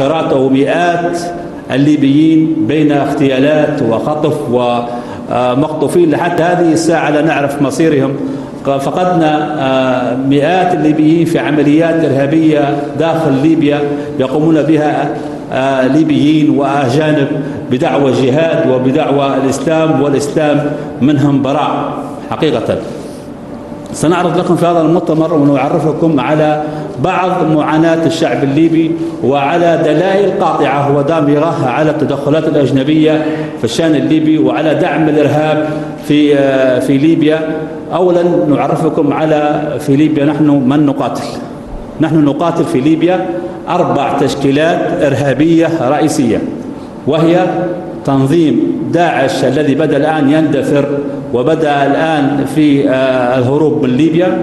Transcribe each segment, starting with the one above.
أو مئات الليبيين بين اغتيالات وخطف ومخطوفين لحتى هذه الساعة لا نعرف مصيرهم. فقدنا مئات الليبيين في عمليات إرهابية داخل ليبيا يقومون بها ليبيين وأجانب بدعوى الجهاد وبدعوى الإسلام والإسلام منهم براء حقيقة. سنعرض لكم في هذا المؤتمر ونعرفكم على بعض معاناة الشعب الليبي وعلى دلائل قاطعة ودامغة على التدخلات الأجنبية في الشأن الليبي وعلى دعم الإرهاب في في ليبيا. أولا نعرفكم على في ليبيا نحن من نقاتل؟ نحن نقاتل في ليبيا أربع تشكيلات إرهابية رئيسية وهي تنظيم داعش الذي بدأ الآن يندثر وبدأ الآن في الهروب من ليبيا.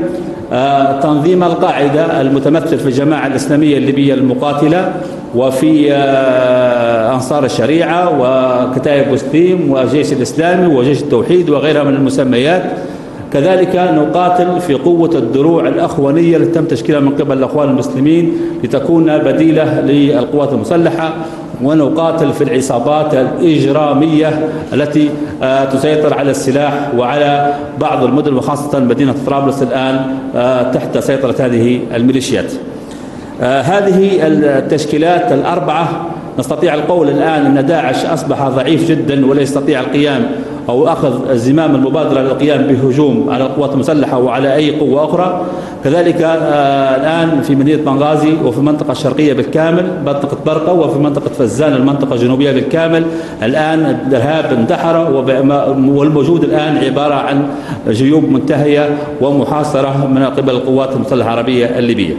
تنظيم القاعدة المتمثل في الجماعة الإسلامية الليبية المقاتلة وفي أنصار الشريعة وكتائب مسلم وجيش الإسلامي وجيش التوحيد وغيرها من المسميات. كذلك نقاتل في قوة الدروع الأخوانية التي تم تشكيلها من قبل الأخوان المسلمين لتكون بديلة للقوات المسلحة ونقاتل في العصابات الإجرامية التي تسيطر على السلاح وعلى بعض المدن وخاصة مدينة طرابلس الآن تحت سيطرة هذه الميليشيات. هذه التشكيلات الأربعة نستطيع القول الآن أن داعش أصبح ضعيف جدا ولا يستطيع القيام أو أخذ زمام المبادرة للقيام بهجوم على القوات المسلحة وعلى أي قوة أخرى. كذلك آه الآن في مدينة بنغازي وفي المنطقة الشرقية بالكامل منطقة برقة وفي منطقة فزان المنطقة الجنوبية بالكامل. الآن الإرهاب اندحر والموجود الآن عبارة عن جيوب منتهية ومحاصرة من قبل القوات المسلحة العربية الليبية.